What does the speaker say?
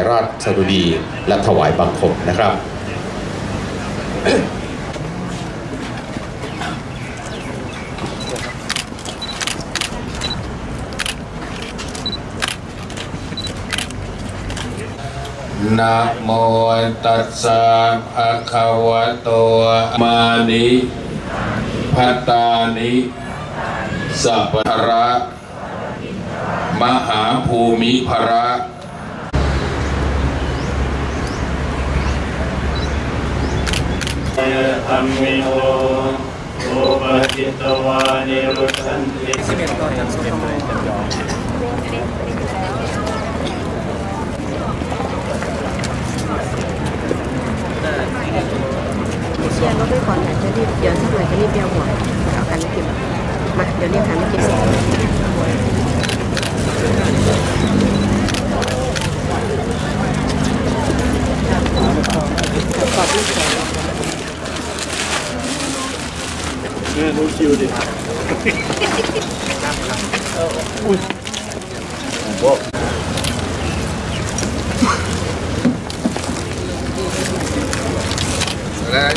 ายราชสดุดี และถวายบังคมนะครับนะโมตัสสะภะคะวะโตมานิพัตตานิสัพพะระ มหาภูมิภระ ธรรมิโนโอปจิตวานิรุสันติสิบเชียร์รถด้วยก่อนเดี๋ยวจะรีบเดี๋ยวสักหน่อยจะรีบเดียวหัวเอากันไม่เก็บมาเดี๋ยวรีบหาไม่เก็บเส Nè, đôi đi Ui Bộ Ra anh